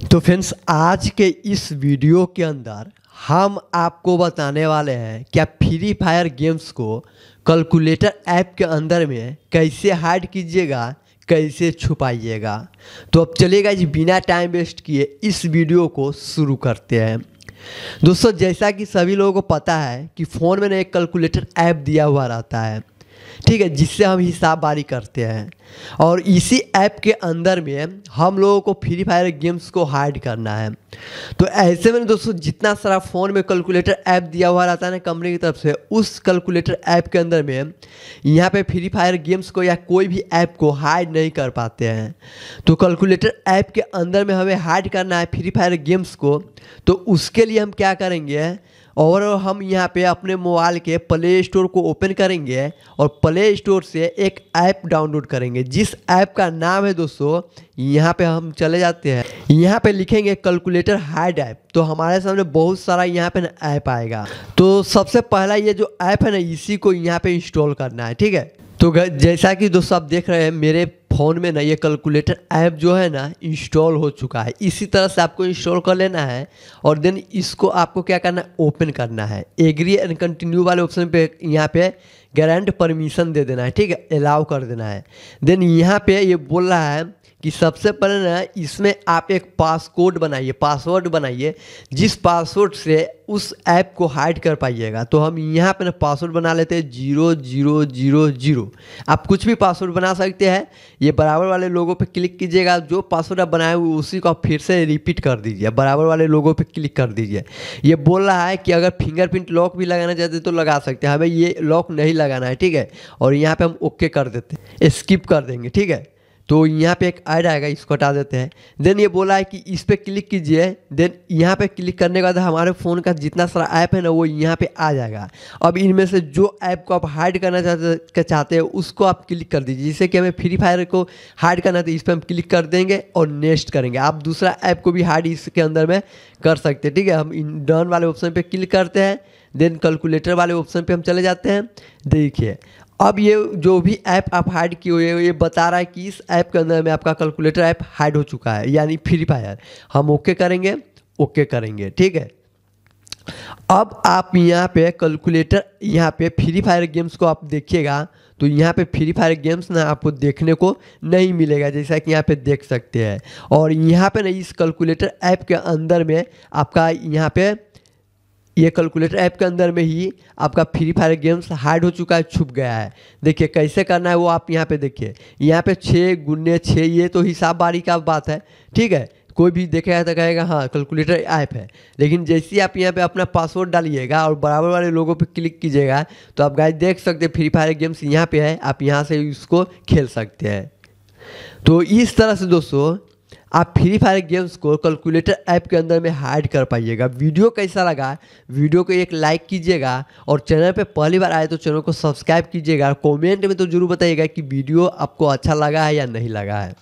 तो फ्रेंड्स आज के इस वीडियो के अंदर हम आपको बताने वाले हैं क्या फ्री फायर गेम्स को कैलकुलेटर ऐप के अंदर में कैसे हाइड कीजिएगा, कैसे छुपाइएगा। तो अब चलेगा जी बिना टाइम वेस्ट किए इस वीडियो को शुरू करते हैं। दोस्तों, जैसा कि सभी लोगों को पता है कि फ़ोन में एक कैलकुलेटर ऐप दिया हुआ रहता है। ठीक है, जिससे हम हिसाब बारी करते हैं। और इसी ऐप के अंदर में हम लोगों को फ्री फायर गेम्स को हाइड करना है। तो ऐसे में दोस्तों, जितना सारा फ़ोन में कैलकुलेटर ऐप दिया हुआ रहता है ना कंपनी की तरफ़ से, उस कैलकुलेटर ऐप के अंदर में यहाँ पे फ्री फायर गेम्स को या कोई भी ऐप को हाइड नहीं कर पाते हैं। तो कैलकुलेटर ऐप के अंदर में हमें हाइड करना है फ्री फायर गेम्स को। तो उसके लिए हम क्या करेंगे? और हम यहाँ पे अपने मोबाइल के प्ले स्टोर को ओपन करेंगे और प्ले स्टोर से एक ऐप डाउनलोड करेंगे। जिस ऐप का नाम है दोस्तों, यहाँ पे हम चले जाते हैं। यहाँ पे लिखेंगे कैलकुलेटर हाइड ऐप तो हमारे सामने बहुत सारा यहाँ पे ऐप आएगा। तो सबसे पहला ये जो ऐप है ना, इसी को यहाँ पे इंस्टॉल करना है, ठीक है? तो जैसा कि दोस्तों आप देख रहे हैं, मेरे फ़ोन में ना ये कैलकुलेटर ऐप जो है ना इंस्टॉल हो चुका है। इसी तरह से आपको इंस्टॉल कर लेना है और देन इसको आपको क्या करना है? ओपन करना है। एग्री एंड कंटिन्यू वाले ऑप्शन पे यहाँ पे गारंट परमिशन दे देना है, ठीक है? अलाउ कर देना है। देन यहाँ पे ये बोल रहा है कि सबसे पहले ना, इसमें आप एक पासकोड बनाइए पासवर्ड बनाइए, जिस पासवर्ड से उस ऐप को हाइड कर पाइएगा। तो हम यहाँ पे ना पासवर्ड बना लेते हैं ज़ीरो ज़ीरो ज़ीरो ज़ीरो आप कुछ भी पासवर्ड बना सकते हैं, ये बराबर वाले लोगों पे क्लिक कीजिएगा, जो पासवर्ड आप बनाए हुए, उसी को आप फिर से रिपीट कर दीजिए। बराबर वाले लोगों पे क्लिक कर दीजिए। ये बोल रहा है कि अगर फिंगरप्रिंट लॉक भी लगाना चाहते तो लगा सकते हैं। हमें ये लॉक नहीं लगाना है, ठीक है? और यहाँ पर हम ओके कर देते हैं। स्किप कर देंगे, ठीक है? तो यहाँ पे एक ऐड आएगा, इसको हटा देते हैं। देन ये बोला है कि इस पर क्लिक कीजिए। देन यहाँ पे क्लिक करने के बाद हमारे फ़ोन का जितना सारा ऐप है ना, वो यहाँ पे आ जाएगा। अब इनमें से जो ऐप को आप हाइड करना चाहते चाहते हैं, उसको आप क्लिक कर दीजिए। जिससे कि हमें फ्री फायर को हाइड करना तो इस पर हम क्लिक कर देंगे और नेक्स्ट करेंगे। आप दूसरा ऐप को भी हाइड इसके अंदर में कर सकते हैं, ठीक है? हम डन वाले ऑप्शन पर क्लिक करते हैं। देन कैलकुलेटर वाले ऑप्शन पे हम चले जाते हैं। देखिए, अब ये जो भी ऐप आप हाइड किए हुए ये बता रहा है कि इस ऐप के अंदर में आपका कैलकुलेटर ऐप हाइड हो चुका है, यानी फ्री फायर हम ओके करेंगे ओके करेंगे, ठीक है? अब आप यहाँ पे कैलकुलेटर यहाँ पे फ्री फायर गेम्स को आप देखिएगा तो यहाँ पे फ्री फायर गेम्स ना आपको देखने को नहीं मिलेगा, जैसा कि यहाँ पे देख सकते हैं। और यहाँ पे ना इस कैलकुलेटर ऐप के अंदर में आपका यहाँ पे ये कैलकुलेटर ऐप के अंदर में ही आपका फ्री फायर गेम्स हार्ड हो चुका है, छुप गया है। देखिए, कैसे करना है वो आप यहाँ पे देखिए। यहाँ पे छः गुन्ने छः ये तो हिसाब बारी का बात है, ठीक है? कोई भी देखेगा तो कहेगा हाँ कैलकुलेटर ऐप है। लेकिन जैसे ही आप यहाँ पे अपना पासवर्ड डालिएगा और बराबर वाले लोगों पे क्लिक कीजिएगा तो आप गाइस देख सकते हैं फ्री फायर गेम्स यहाँ पे है, आप यहाँ से इसको खेल सकते हैं। तो इस तरह से दोस्तों आप फ्री फायर गेम्स को कैलकुलेटर ऐप के अंदर में हाइड कर पाइएगा। वीडियो कैसा लगा, वीडियो को एक लाइक कीजिएगा और चैनल पे पहली बार आए तो चैनल को सब्सक्राइब कीजिएगा कमेंट में तो ज़रूर बताइएगा कि वीडियो आपको अच्छा लगा है या नहीं लगा है।